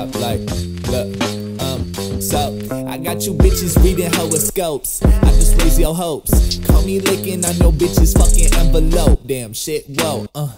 Like, look, um, so I got you bitches reading horoscopes. I just raise your hopes. Call me licking on your bitches fucking envelope. Damn shit, whoa. Uh,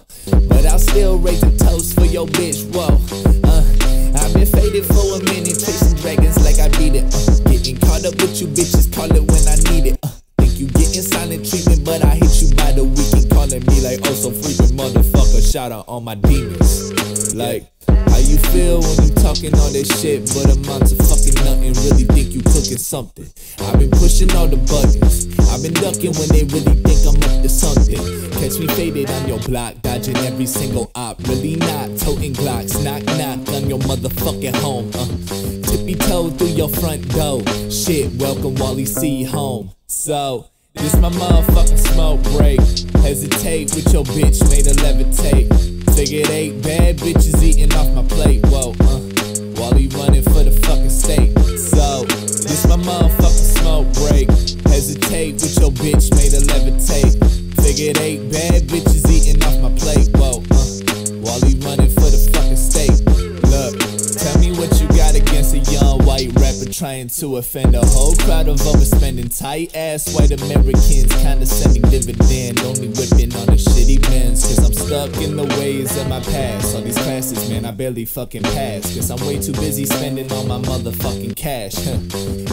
but I'll still raise a toast for your bitch, whoa. Uh, I've been faded for a minute, chasing dragons like I beat it. Uh, getting caught up with you bitches, call it when I need it. Uh, think you getting silent treatment, but I hit you by the weekend, calling me like oh so freaking motherfucker. Shout out all my demons, like. How you feel when you talking all that shit, but amount to fucking nothing? Really think you cooking something? I've been pushing all the buttons. I've been ducking when they really think I'm up to something. Catch me faded on your block, dodging every single op. Really not toting Glocks, knock knock on your motherfucking home. Uh, tippy toe through your front door. Shit, welcome Wally C home. So. This my motherfucking smoke break. Hesitate with your bitch, made her levitate. Bitch, made her levitate. Figured eight bad bitches eating off my plate. Whoa, uh. Wally running for the fucking state. Look, tell me what you got against a young white rapper trying to offend a whole crowd of overspending tight ass white Americans, condescending dividend, only whipping on a shitty Benz. Cause I'm stuck in the ways of my past. All these classes, man, I barely fucking pass. Cause I'm way too busy spending all my motherfucking cash.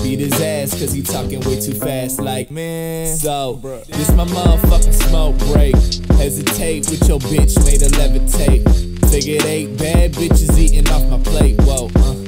Beat his ass cause he talking way too fast, like man. So, this my motherfucking smoke break. Hesitate with your bitch, made her levitate. Figured eight bad bitches eating off my plate. Whoa, uh.